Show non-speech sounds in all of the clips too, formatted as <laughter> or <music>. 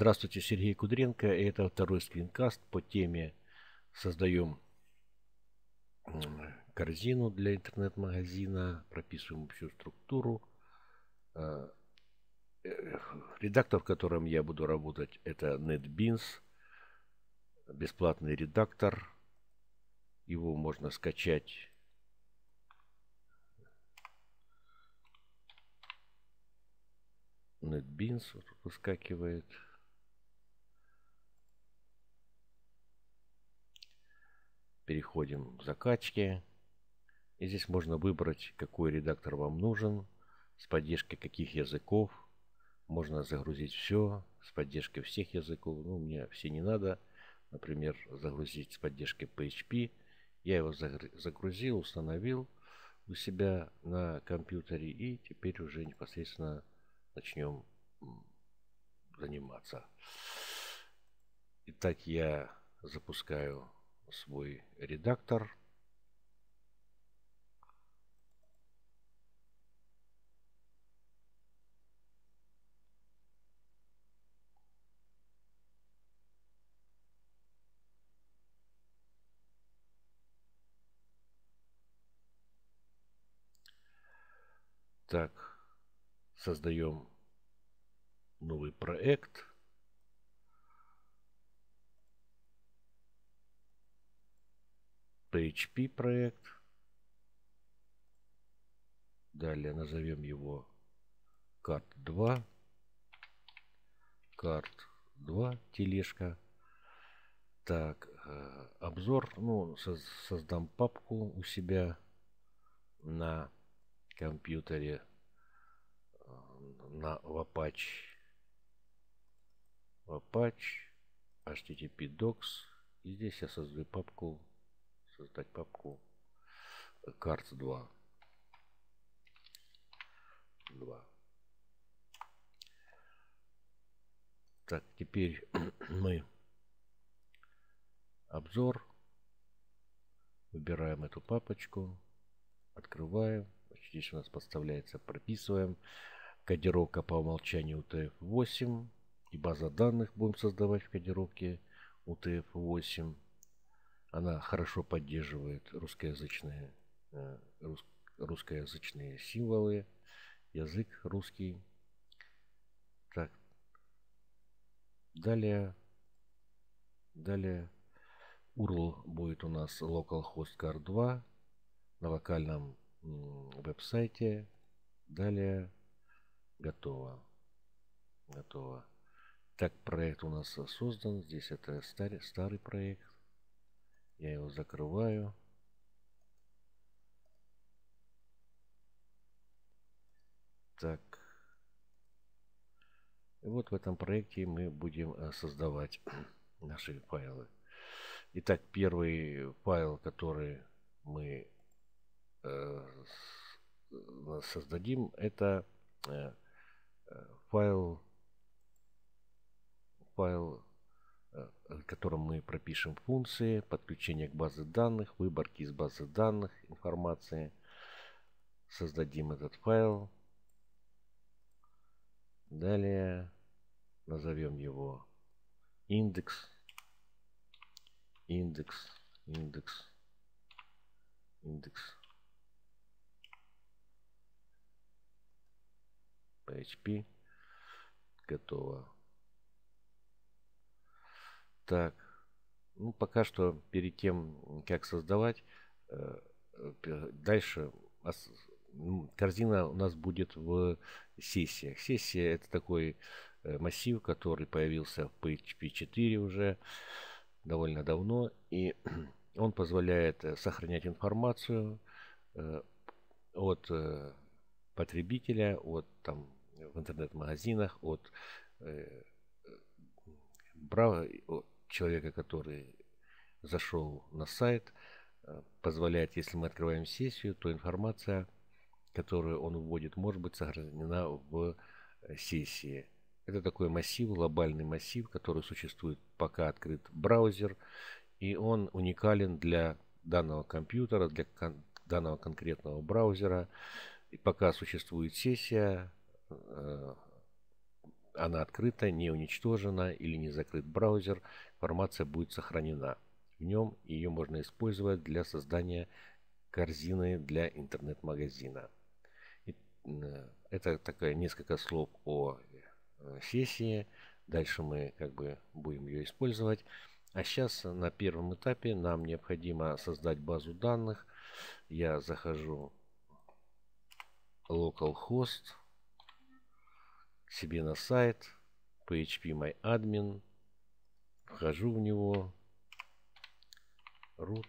Здравствуйте, Сергей Кудренко. Это второй скринкаст по теме «Создаем корзину для интернет-магазина, прописываем общую структуру». А, э, редактор, в котором я буду работать, это NetBeans, бесплатный редактор. Его можно скачать NetBeans вот выскакивает. Переходим в закачки. И здесь можно выбрать, какой редактор вам нужен, с поддержкой каких языков. Можно загрузить все с поддержкой всех языков. Ну, мне все не надо. Например, загрузить с поддержкой PHP. Я его загрузил, установил у себя на компьютере. И теперь уже непосредственно начнем заниматься. Итак, я запускаю свой редактор. Так, создаем новый проект. PHP проект. Далее назовем его карт 2. Карт 2, тележка. Так, э, обзор. Ну, создам папку у себя на компьютере э, на Apache Apache http docs и здесь я создаю папку создать папку. Cards 2 2 так теперь <clears throat> мы обзор. Выбираем эту папочку открываем. Здесь у нас подставляется прописываем. Кодировка по умолчанию UTF-8 и база данных будем создавать в кодировке UTF-8. Она хорошо поддерживает русскоязычные, э, рус, русскоязычные символы, язык русский. Так, далее, далее URL будет у нас localhost car 2 на локальном веб-сайте. Далее готово. Готово. Так, проект у нас создан. Здесь это старый, старый проект. Я его закрываю. Так. И вот в этом проекте мы будем э, создавать <clears throat> наши файлы. Итак, первый файл, который мы э, создадим, это э, файл файл, э, в котором мы пропишем функции, подключение к базе данных, выборки из базы данных, информации. Создадим этот файл. Далее назовем его индекс, индекс, индекс, индекс. PHP. Готово. Так, ну пока что перед тем, как создавать, э, э, дальше корзина у нас будет в сессиях. Сессия это такой э, массив, который появился в PHP 4 уже довольно давно. И <clears throat> он позволяет сохранять информацию от потребителя, от там в интернет-магазинах, от Браво, человека, который зашел на сайт, э, позволяет, если мы открываем сессию, то информация, которую он вводит, может быть сохранена в э, сессии. Это такой массив, глобальный массив, который существует, пока открыт браузер, и он уникален для данного компьютера, для кон данного конкретного браузера. И пока существует сессия, э, она открыта, не уничтожена или не закрыт браузер, информация будет сохранена в нем, ее можно использовать для создания корзины для интернет-магазина. Э, это такая несколько слов о э, сессии. Дальше мы как бы будем ее использовать. А сейчас на первом этапе нам необходимо создать базу данных. Я захожу localhost себе на сайт phpMyAdmin. Вхожу в него. root.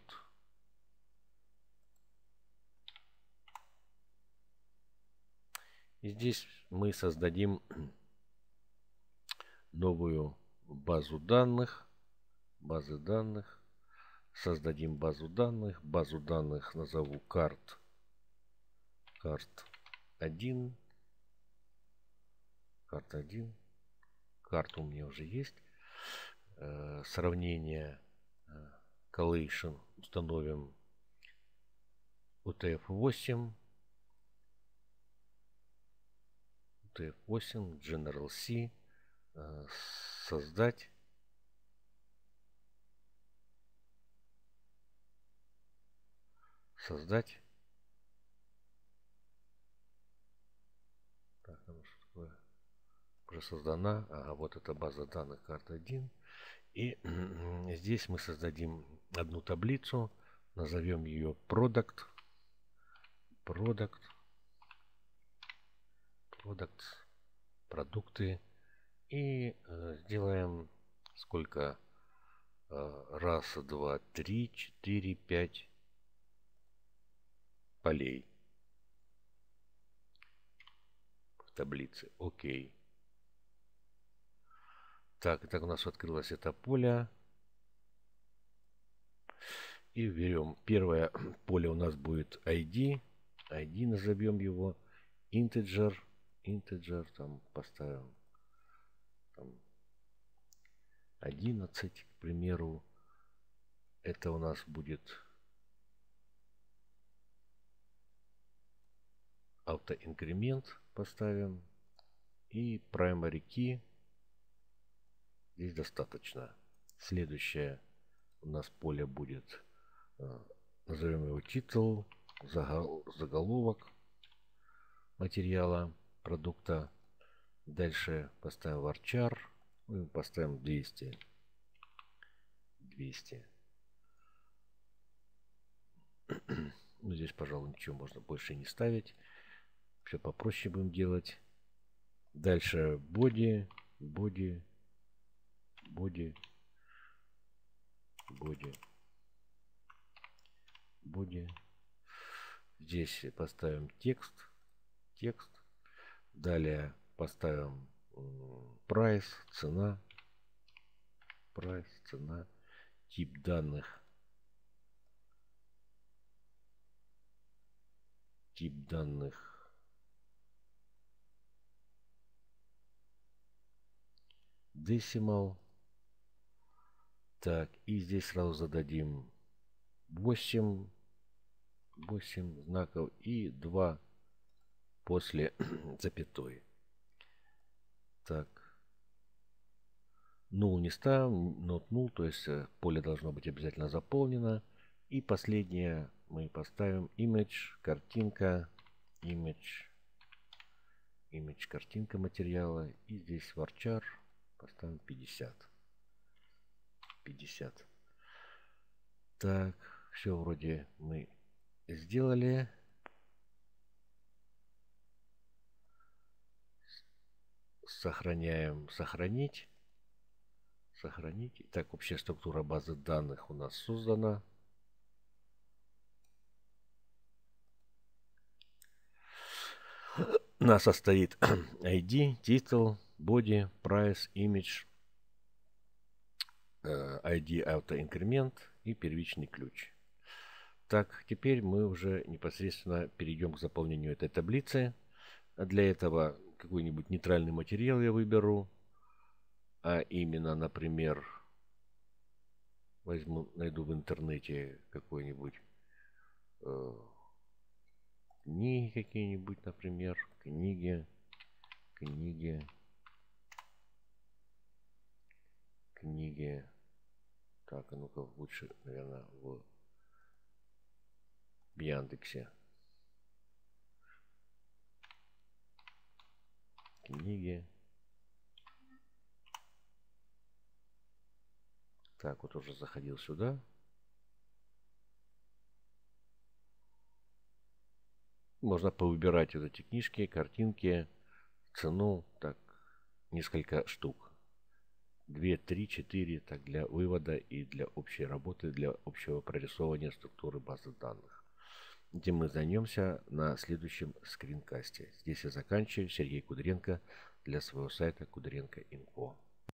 И здесь мы создадим <clears throat> новую базу данных базы данных. Создадим базу данных. Базу данных назову карт. Карт 1. Карта 1. Карта у меня уже есть. Э, сравнение э, collation установим UTF-8. UTF-8 General C. Э, создать создать. Так, ну что такое? Уже создана. Ага, вот эта база данных карта 1. И здесь мы создадим одну таблицу. Назовем ее product. Product. Product. Продукты. И э, сделаем сколько? Э, раз, два, три, четыре, пять, полей в таблице. Окей. Так, так у нас открылось это поле. И берем первое <clears throat> поле у нас будет ID. ID назовем его integer. Integer там поставим там, 11, к примеру. Это у нас будет автоинкремент поставим и primary key здесь достаточно. Следующее у нас поле будет э, назовем его титул заголовок материала продукта. Дальше поставим varchar ну, поставим 200 200 <clears throat> ну, здесь пожалуй ничего можно больше не ставить. Все попроще будем делать. Дальше боди, боди, боди, боди, боди. Здесь поставим текст, текст. Далее поставим прайс, цена, прайс, цена, тип данных, тип данных. Decimal. Так, и здесь сразу зададим 8, 8 знаков и 2 после <clears throat> запятой. Так. Null не ставим, not null, то есть э, поле должно быть обязательно заполнено. И последнее мы поставим image, картинка, image, image, картинка материала. И здесь varchar. Поставим 50. 50. Так, все вроде мы сделали. Сохраняем, сохранить. Сохранить. Так, общая структура базы данных у нас создана. Она состоит <clears throat> ID, title, body, price, image, ID автоинкремент и первичный ключ. Так, теперь мы уже непосредственно перейдем к заполнению этой таблицы. Для этого какой-нибудь нейтральный материал я выберу. А именно, например, возьму, найду в интернете какой-нибудь э, книги какие-нибудь, например, книги, книги, книги. Так, ну-ка лучше, наверное, в Яндексе. Книги. Так, вот уже заходил сюда. Можно повыбирать вот эти книжки, картинки, цену, так, несколько штук. Две, три, четыре, так, для вывода и для общей работы, для общего прорисовывания структуры базы данных. Этим мы займемся на следующем скринкасте. Здесь я заканчиваю. Сергей Кудренко для своего сайта Кудренко Инфо.